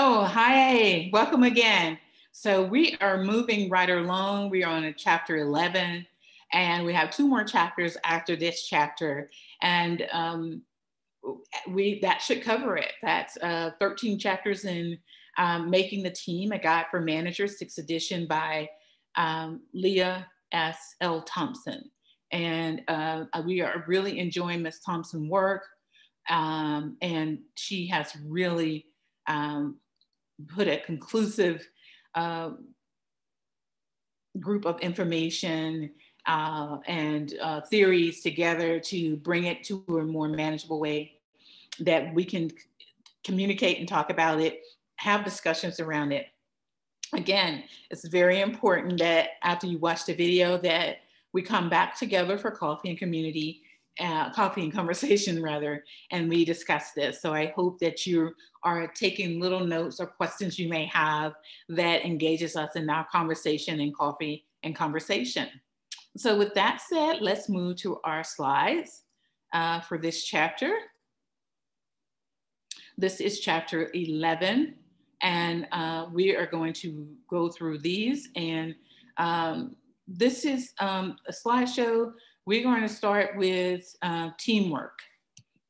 Oh, hi, welcome again. So we are moving right along. We are on a chapter 11 and we have two more chapters after this chapter. And um, we that should cover it. That's uh, 13 chapters in um, Making the Team, a guide for managers, sixth edition by um, Leah S. L. Thompson. And uh, we are really enjoying Ms. Thompson's work. Um, and she has really um, put a conclusive uh, group of information uh, and uh, theories together to bring it to a more manageable way that we can communicate and talk about it, have discussions around it. Again, it's very important that after you watch the video that we come back together for coffee and community uh, coffee and conversation rather, and we discuss this. So I hope that you are taking little notes or questions you may have that engages us in our conversation and coffee and conversation. So with that said, let's move to our slides uh, for this chapter. This is chapter 11, and uh, we are going to go through these. And um, this is um, a slideshow we're going to start with uh, teamwork.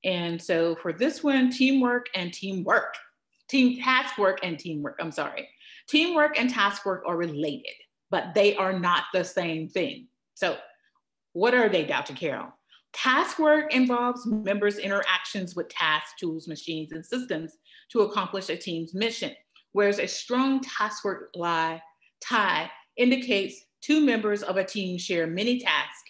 And so for this one, teamwork and teamwork, team task work and teamwork, I'm sorry. Teamwork and task work are related, but they are not the same thing. So what are they, Dr. Carroll? Task work involves members' interactions with tasks, tools, machines, and systems to accomplish a team's mission, whereas a strong task work lie, tie indicates two members of a team share many tasks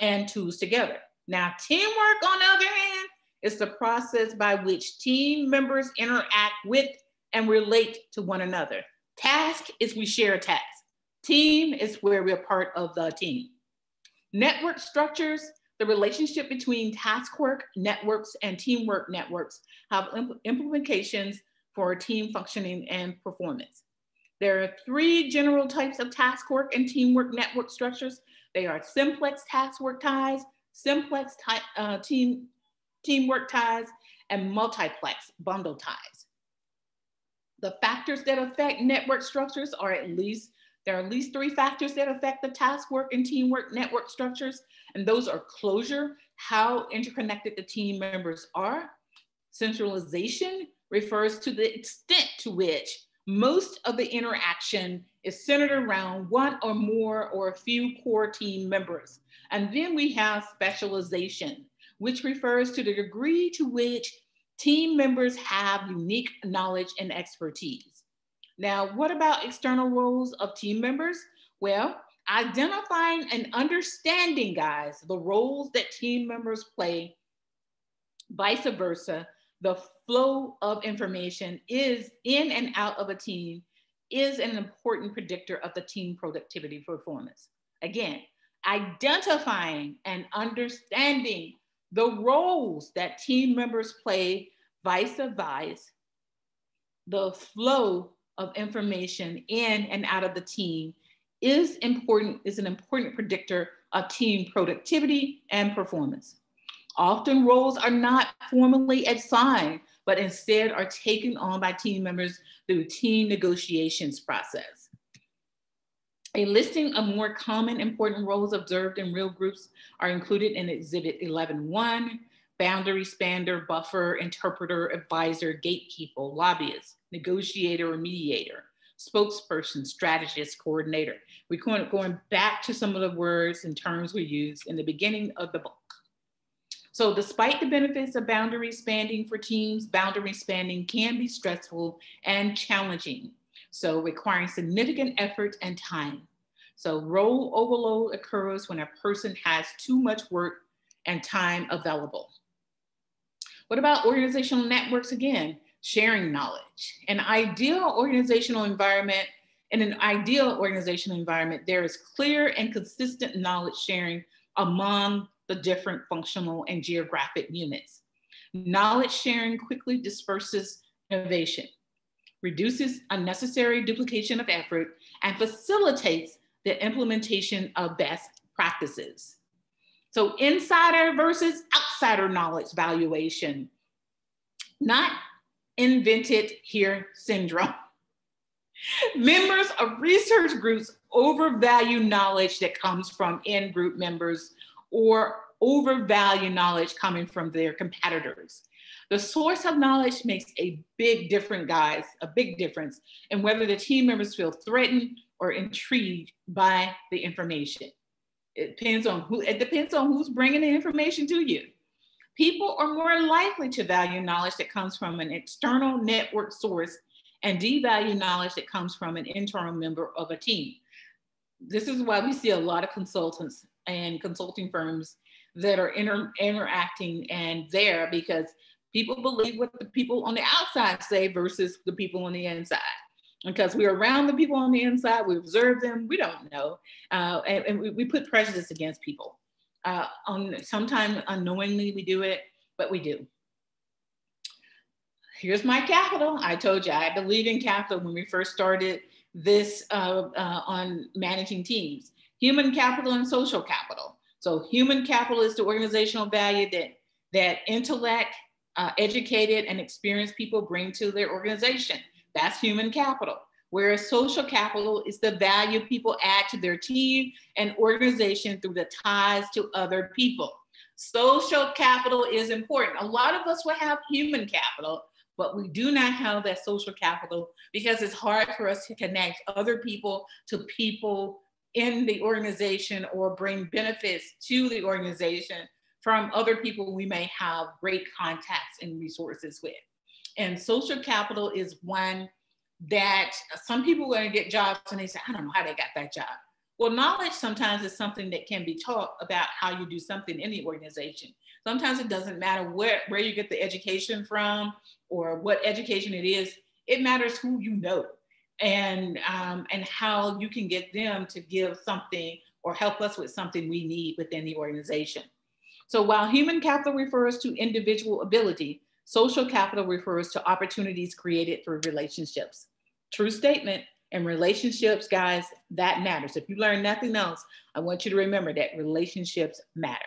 and tools together. Now, teamwork, on the other hand, is the process by which team members interact with and relate to one another. Task is we share a task. Team is where we're part of the team. Network structures, the relationship between task work networks and teamwork networks have implications for team functioning and performance. There are three general types of task work and teamwork network structures they are simplex task work ties, simplex ty- uh, team, teamwork ties, and multiplex bundle ties. The factors that affect network structures are at least, there are at least three factors that affect the task work and teamwork network structures. And those are closure, how interconnected the team members are. Centralization refers to the extent to which most of the interaction is centered around one or more or a few core team members. And then we have specialization, which refers to the degree to which team members have unique knowledge and expertise. Now, what about external roles of team members? Well, identifying and understanding, guys, the roles that team members play, vice versa, the flow of information is in and out of a team is an important predictor of the team productivity performance. Again, identifying and understanding the roles that team members play vice versa, the flow of information in and out of the team is important, is an important predictor of team productivity and performance. Often roles are not formally assigned, but instead are taken on by team members through team negotiations process. A listing of more common important roles observed in real groups are included in Exhibit 11.1, boundary spanner, buffer, interpreter, advisor, gatekeeper, lobbyist, negotiator or mediator, spokesperson, strategist, coordinator. We're going, going back to some of the words and terms we used in the beginning of the book. So despite the benefits of boundary spanning for teams, boundary spanning can be stressful and challenging. So requiring significant effort and time. So role overload occurs when a person has too much work and time available. What about organizational networks again? Sharing knowledge. An ideal organizational environment, in an ideal organizational environment, there is clear and consistent knowledge sharing among the different functional and geographic units. Knowledge sharing quickly disperses innovation, reduces unnecessary duplication of effort, and facilitates the implementation of best practices. So insider versus outsider knowledge valuation. Not invented here syndrome. members of research groups overvalue knowledge that comes from in group members or overvalue knowledge coming from their competitors. The source of knowledge makes a big difference, guys, a big difference in whether the team members feel threatened or intrigued by the information. It depends on who, it depends on who's bringing the information to you. People are more likely to value knowledge that comes from an external network source and devalue knowledge that comes from an internal member of a team. This is why we see a lot of consultants and consulting firms that are inter interacting and there because people believe what the people on the outside say versus the people on the inside. Because we're around the people on the inside, we observe them, we don't know, uh, and, and we, we, put prejudice against people. Uh, on sometimes unknowingly we do it, but we do. Here's my capital. I told you I believe in capital when we first started this uh, uh on managing teams. Human capital and social capital. So human capital is the organizational value that that intellect, uh, educated, and experienced people bring to their organization. That's human capital. Whereas social capital is the value people add to their team and organization through the ties to other people. Social capital is important. A lot of us will have human capital, but we do not have that social capital because it's hard for us to connect other people to people in the organization or bring benefits to the organization from other people we may have great contacts and resources with. And social capital is one that some people are going to get jobs and they say, I don't know how they got that job. Well, knowledge sometimes is something that can be taught about how you do something in the organization. Sometimes it doesn't matter where, where you get the education from or what education it is, it matters who you know and um, and how you can get them to give something or help us with something we need within the organization. So while human capital refers to individual ability, social capital refers to opportunities created through relationships. True statement. And relationships, guys, that matters. If you learn nothing else, I want you to remember that relationships matter.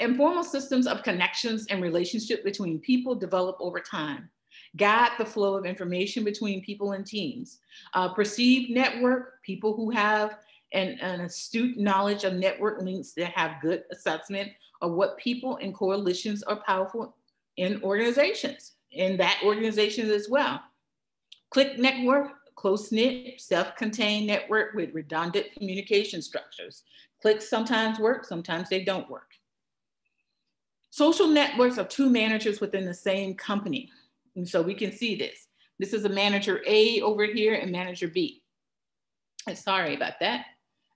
Informal systems of connections and relationship between people develop over time guide the flow of information between people and teams. Uh, perceived network, people who have an, an astute knowledge of network links that have good assessment of what people and coalitions are powerful in organizations, in that organization as well. Clique network, close-knit, self-contained network with redundant communication structures. Cliques sometimes work, sometimes they don't work. Social networks of two managers within the same company. And so we can see this. This is a manager A over here and manager B. Sorry about that.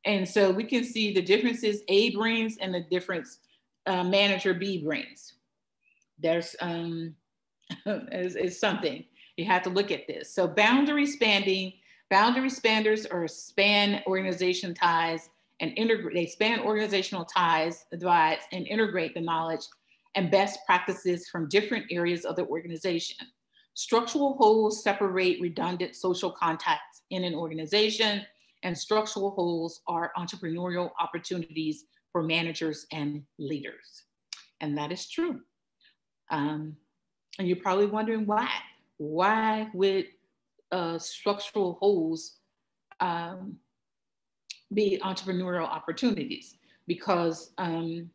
And so we can see the differences A brings and the difference uh, manager B brings. There's um, is, something. You have to look at this. So boundary spanning, boundary spanners or span organization ties and integrate, they span organizational ties, divides, and integrate the knowledge and best practices from different areas of the organization. Structural holes separate redundant social contacts in an organization, and structural holes are entrepreneurial opportunities for managers and leaders. And that is true. Um, and you're probably wondering why. Why would uh, structural holes um, be entrepreneurial opportunities? Because um,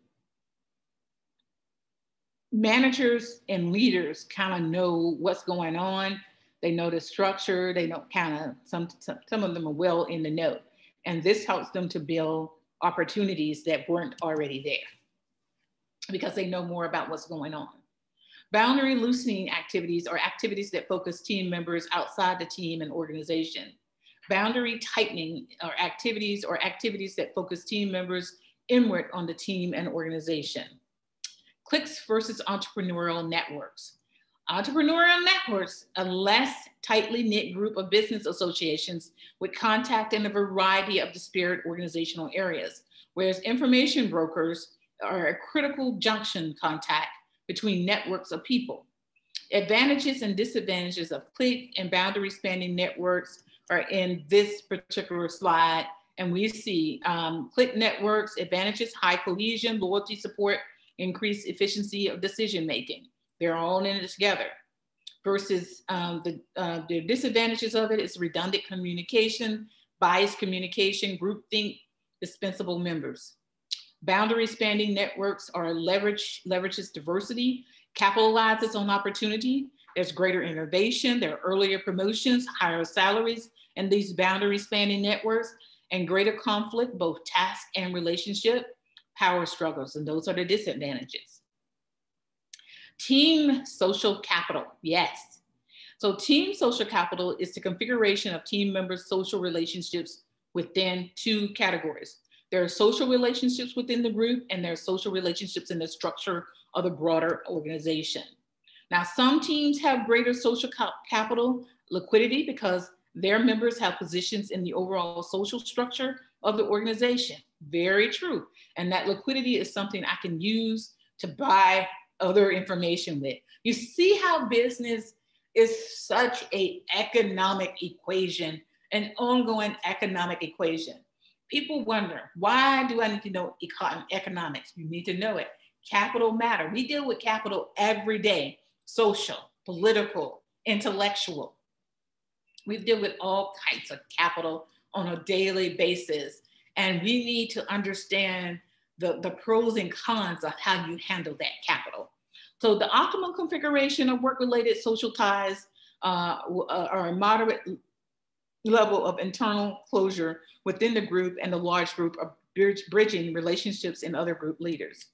managers and leaders kind of know what's going on. They know the structure. They know kind of some, some some of them are well in the know, and this helps them to build opportunities that weren't already there because they know more about what's going on. Boundary loosening activities are activities that focus team members outside the team and organization. Boundary tightening are activities or activities that focus team members inward on the team and organization. Cliques versus entrepreneurial networks. Entrepreneurial networks, a less tightly knit group of business associations with contact in a variety of disparate organizational areas, whereas information brokers are a critical junction contact between networks of people. Advantages and disadvantages of clique and boundary spanning networks are in this particular slide. And we see um, clique networks, advantages, high cohesion, loyalty support, increased efficiency of decision making. They're all in it together. versus um, the, uh, the disadvantages of it is redundant communication, biased communication, groupthink, dispensable members. Boundary spanning networks are leverage, leverages diversity, capitalizes on opportunity. There's greater innovation, there are earlier promotions, higher salaries, and these boundary spanning networks, and greater conflict, both task and relationship, power struggles, and those are the disadvantages. Team social capital, yes. So team social capital is the configuration of team members' social relationships within two categories. There are social relationships within the group and there are social relationships in the structure of the broader organization. Now, some teams have greater social capital liquidity because their members have positions in the overall social structure of the organization. Very true. And that liquidity is something I can use to buy other information with. You see how business is such a economic equation, an ongoing economic equation. People wonder, why do I need to know econ- economics? You need to know it. Capital matter. We deal with capital every day, social, political, intellectual. We deal with all kinds of capital on a daily basis. And we need to understand the, the pros and cons of how you handle that capital. So the optimal configuration of work-related social ties uh, uh, are a moderate level of internal closure within the group and the large group of bridging relationships and other group leaders.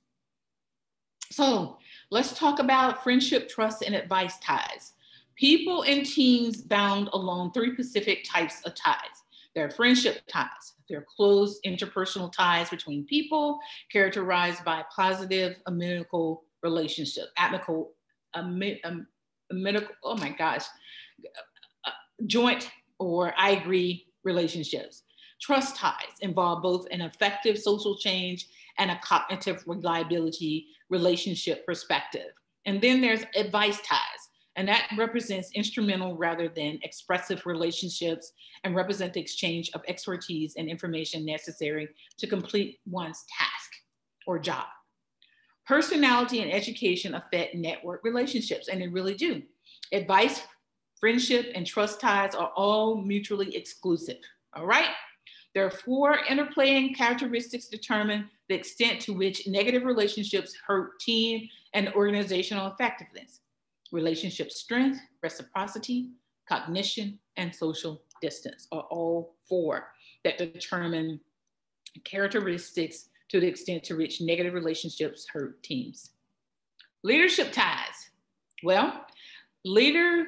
So let's talk about friendship, trust, and advice ties. People and teams bound along three specific types of ties. There are friendship ties. They're close interpersonal ties between people characterized by positive, amicable relationship, amicable, amical, oh my gosh, uh, joint or I agree relationships. Trust ties involve both an effective social change and a cognitive reliability relationship perspective. And then there's advice ties, and that represents instrumental rather than expressive relationships and represent the exchange of expertise and information necessary to complete one's task or job. Personality and education affect network relationships, and they really do. Advice, friendship, and trust ties are all mutually exclusive. All right? There are four interplaying characteristics determine the extent to which negative relationships hurt team and organizational effectiveness. Relationship strength, reciprocity, cognition, and social distance are all four that determine characteristics to the extent to which negative relationships hurt teams. Leadership ties. Well, leader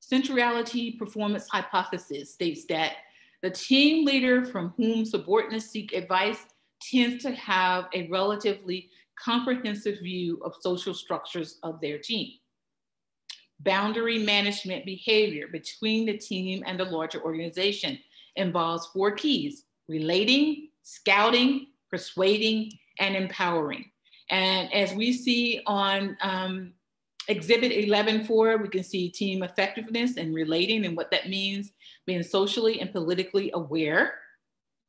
centrality performance hypothesis states that the team leader from whom subordinates seek advice tends to have a relatively comprehensive view of social structures of their team. Boundary management behavior between the team and the larger organization involves four keys relating, scouting, persuading, and empowering. And as we see on um, Exhibit 11.4, we can see team effectiveness and relating and what that means, being socially and politically aware,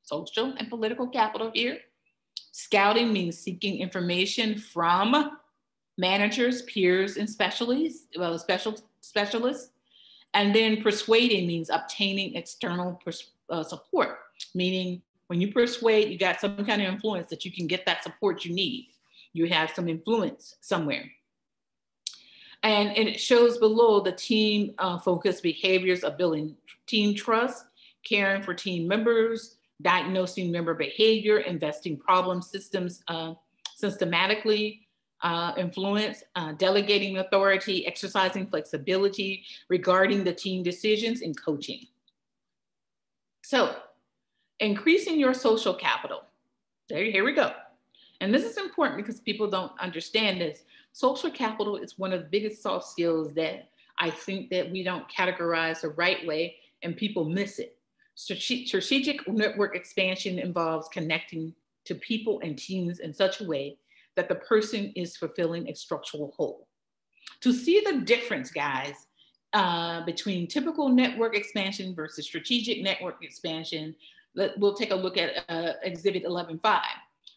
social and political capital here. Scouting means seeking information from managers, peers, and specialties, well, special specialists. And then persuading means obtaining external uh, support, meaning when you persuade, you got some kind of influence that you can get that support you need. You have some influence somewhere. And, and it shows below the team uh, focused behaviors of building team trust, caring for team members, diagnosing member behavior, investing problem systems uh, systematically, uh, influence, uh, delegating authority, exercising flexibility regarding the team decisions, and coaching. So increasing your social capital. There, here we go. And this is important because people don't understand this. Social capital is one of the biggest soft skills that I think that we don't categorize the right way and people miss it. Strategic network expansion involves connecting to people and teams in such a way that the person is fulfilling a structural hole. To see the difference, guys, uh, between typical network expansion versus strategic network expansion, let, we'll take a look at uh, Exhibit 11.5.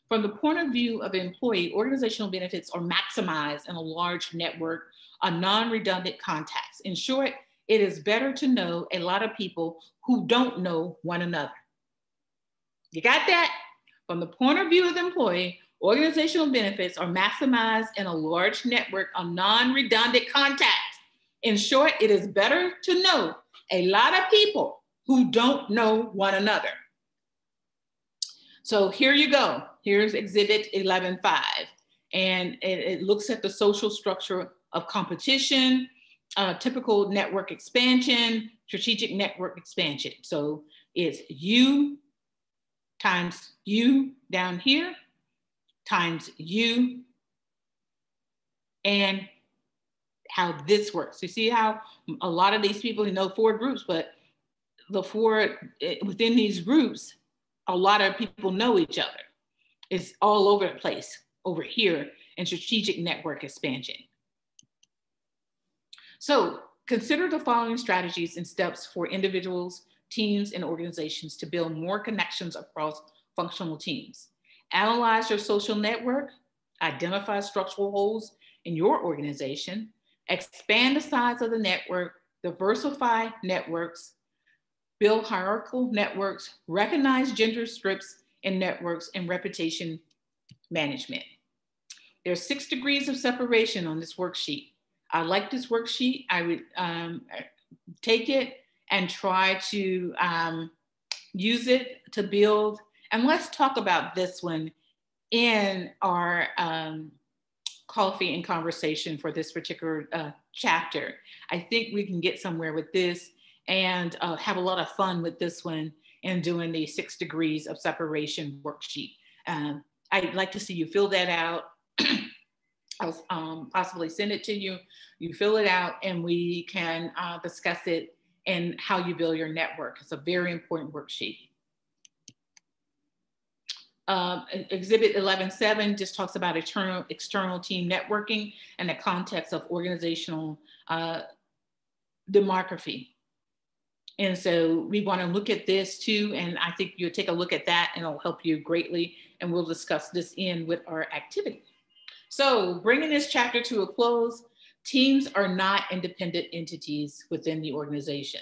From the point of view of employee, organizational benefits are maximized in a large network of non-redundant contacts. In short, it is better to know a lot of people who don't know one another. You got that? From the point of view of the employee, organizational benefits are maximized in a large network of non-redundant contacts. In short, it is better to know a lot of people who don't know one another. So here you go. Here's exhibit 11.5. And it, it, looks at the social structure of competition, uh, typical network expansion, strategic network expansion. So it's you times you down here times you and how this works. You see how a lot of these people you know four groups, but the four eh, within these groups, a lot of people know each other. It's all over the place over here in strategic network expansion. So consider the following strategies and steps for individuals, teams, and organizations to build more connections across functional teams. Analyze your social network, identify structural holes in your organization, expand the size of the network, diversify networks, build hierarchical networks, recognize gender strips in networks, and reputation management. There are six degrees of separation on this worksheet. I like this worksheet. I would um, take it and try to um, use it to build. And let's talk about this one in our um, coffee and conversation for this particular uh, chapter. I think we can get somewhere with this and uh, have a lot of fun with this one and doing the six degrees of separation worksheet. Um, I'd like to see you fill that out. I'll um, possibly send it to you. You fill it out and we can uh, discuss it and how you build your network. It's a very important worksheet. Um, exhibit 11.7 just talks about external, external team networking and the context of organizational uh, demography. And so we want to look at this too. And I think you'll take a look at that and it'll help you greatly. And we'll discuss this in with our activity. So bringing this chapter to a close, teams are not independent entities within the organization.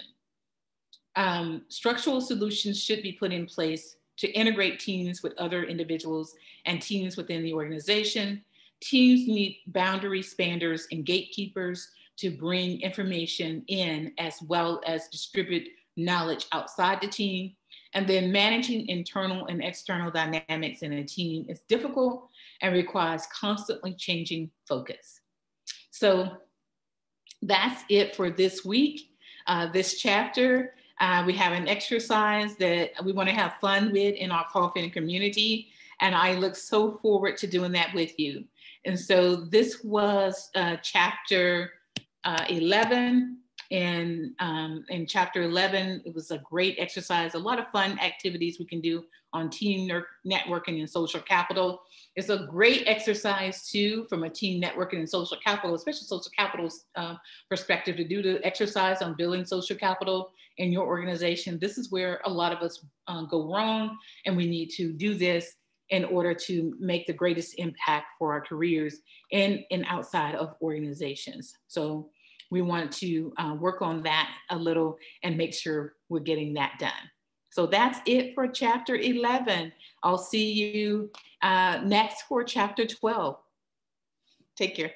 Um, structural solutions should be put in place to integrate teams with other individuals and teams within the organization. Teams need boundary spanners and gatekeepers to bring information in as well as distribute knowledge outside the team. And then managing internal and external dynamics in a team is difficult and requires constantly changing focus. So that's it for this week. Uh, this chapter, uh, we have an exercise that we want to have fun with in our coffee and community. And I look so forward to doing that with you. And so this was uh, chapter uh, 11. And um, in chapter 11, it was a great exercise, a lot of fun activities we can do on team networking and social capital. It's a great exercise too from a team networking and social capital, especially social capital's uh, perspective to do the exercise on building social capital in your organization. This is where a lot of us uh, go wrong and we need to do this in order to make the greatest impact for our careers in and outside of organizations. So we want to uh, work on that a little and make sure we're getting that done. So that's it for chapter 11. I'll see you uh, next for chapter 12. Take care.